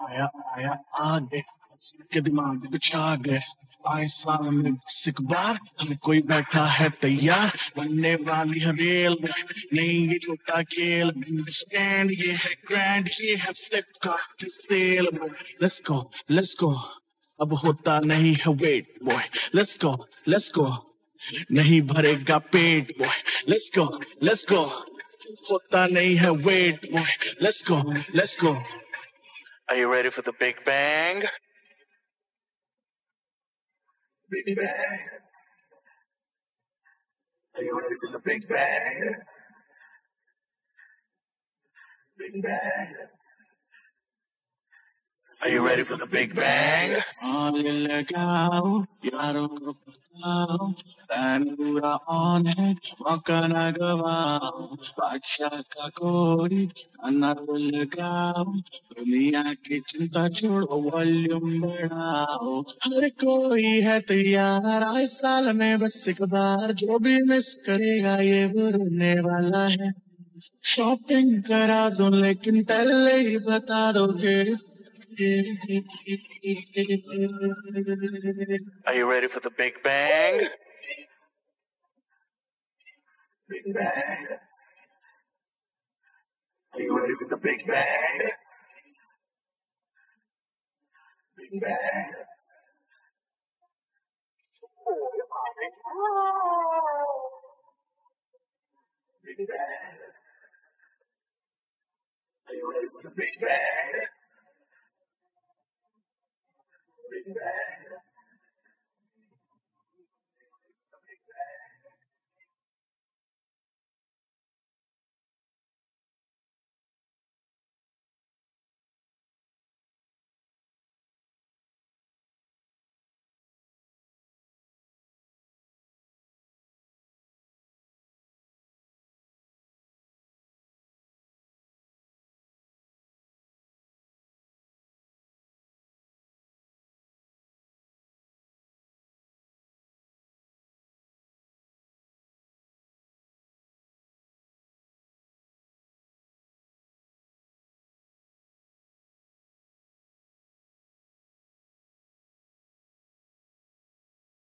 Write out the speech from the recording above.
आया आया, आगे। के दिमाग बिछा गए आए साल में एक बार, हर कोई बैठा है तैयार। बनने वाली है रेल में, नहीं ये छोटा खेल। अंडरस्टैंड ये है ग्रैंड ये है फ्लिपकार्ट की sale let's go let's go अब होता नहीं है wait boy let's go let's go नहीं भरेगा पेट boy let's go let's go होता नहीं है wait boy let's go let's go Are you ready for the Big Bang? Big Bang. Are you ready for the Big Bang? Big Bang. Are you ready for the Big Bang? आने लगाओ यारों को बताओ plan पूरा on है मौका ना गवाओ बादशाह का कोई खाना तो लगाओ दुनिया की चिंता छोड़ो वॉल्यूम बढ़ाओ हर कोई है तैयार आए साल में बस एक बार जो भी मिस करेगा ये वो रोने वाला है शॉपिंग करा दो लेकिन पहले ही बता दो कि Are you ready for the Big Bang? Big Bang. Are you ready for the Big Bang? Big Bang. Big Bang. Are you ready for the Big Bang? Thank uh, you.